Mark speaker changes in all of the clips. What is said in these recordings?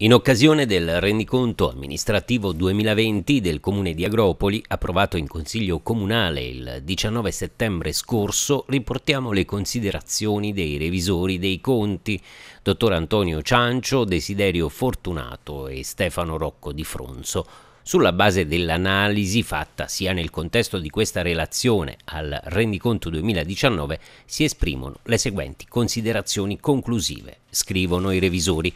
Speaker 1: In occasione del rendiconto amministrativo 2020 del Comune di Agropoli, approvato in Consiglio Comunale il 19 settembre scorso, riportiamo le considerazioni dei revisori dei conti, dottor Antonio Ciancio, Desiderio Fortunato e Stefano Rocco di Fronzo. Sulla base dell'analisi fatta sia nel contesto di questa relazione al rendiconto 2019 si esprimono le seguenti considerazioni conclusive, scrivono i revisori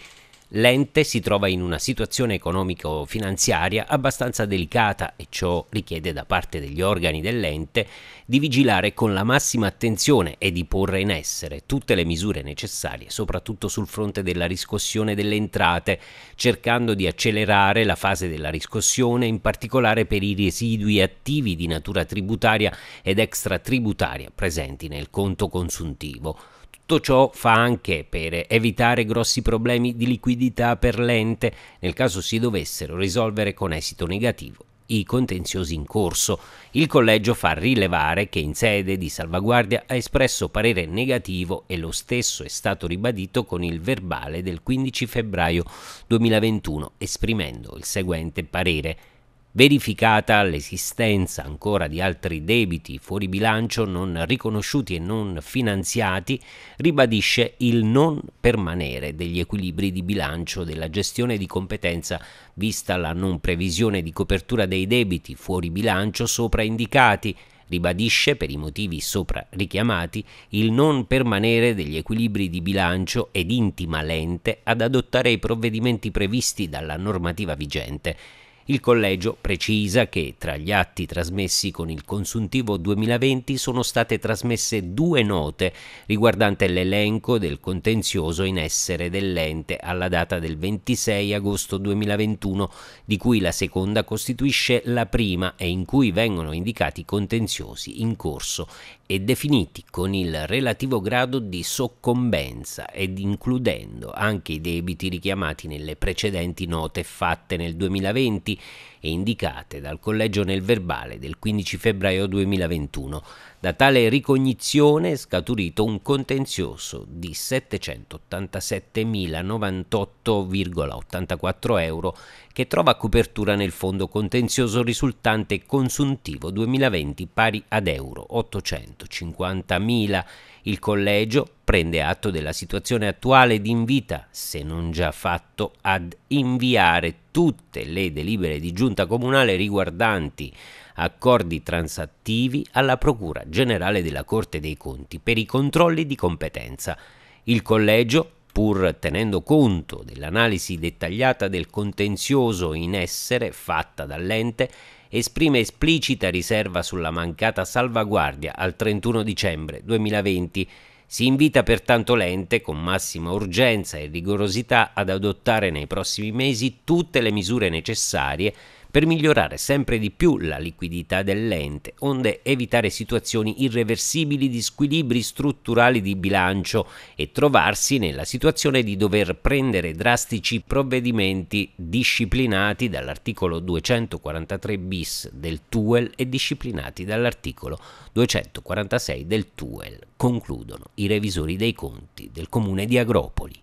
Speaker 1: l'ente si trova in una situazione economico-finanziaria abbastanza delicata e ciò richiede da parte degli organi dell'ente di vigilare con la massima attenzione e di porre in essere tutte le misure necessarie, soprattutto sul fronte della riscossione delle entrate, cercando di accelerare la fase della riscossione, in particolare per i residui attivi di natura tributaria ed extratributaria presenti nel conto consuntivo. Tutto ciò fa anche per evitare grossi problemi di liquidità per l'ente nel caso si dovessero risolvere con esito negativo i contenziosi in corso. Il collegio fa rilevare che in sede di salvaguardia ha espresso parere negativo e lo stesso è stato ribadito con il verbale del 15 febbraio 2021, esprimendo il seguente parere Verificata l'esistenza ancora di altri debiti fuori bilancio non riconosciuti e non finanziati, ribadisce il non permanere degli equilibri di bilancio della gestione di competenza vista la non previsione di copertura dei debiti fuori bilancio sopra indicati, ribadisce per i motivi sopra richiamati il non permanere degli equilibri di bilancio ed intima l'ente ad adottare i provvedimenti previsti dalla normativa vigente il collegio precisa che tra gli atti trasmessi con il consuntivo 2020 sono state trasmesse due note riguardanti l'elenco del contenzioso in essere dell'ente alla data del 26 agosto 2021, di cui la seconda costituisce la prima e in cui vengono indicati contenziosi in corso e definiti con il relativo grado di soccombenza ed includendo anche i debiti richiamati nelle precedenti note fatte nel 2020 e indicate dal collegio nel verbale del 15 febbraio 2021. Da tale ricognizione è scaturito un contenzioso di 787.098,84 euro che trova copertura nel fondo contenzioso risultante consuntivo 2020 pari ad euro 850.000. Il collegio prende atto della situazione attuale ed invita, se non già fatto, ad inviare tutte le delibere di giunta comunale riguardanti accordi transattivi alla Procura Generale della Corte dei Conti per i controlli di competenza. Il collegio, pur tenendo conto dell'analisi dettagliata del contenzioso in essere fatta dall'ente, esprime esplicita riserva sulla mancata salvaguardia al 31 dicembre 2020 si invita pertanto l'ente, con massima urgenza e rigorosità, ad adottare nei prossimi mesi tutte le misure necessarie per migliorare sempre di più la liquidità dell'ente, onde evitare situazioni irreversibili di squilibri strutturali di bilancio e trovarsi nella situazione di dover prendere drastici provvedimenti disciplinati dall'articolo 243 bis del TUEL e disciplinati dall'articolo 246 del TUEL, concludono i revisori dei conti del comune di Agropoli.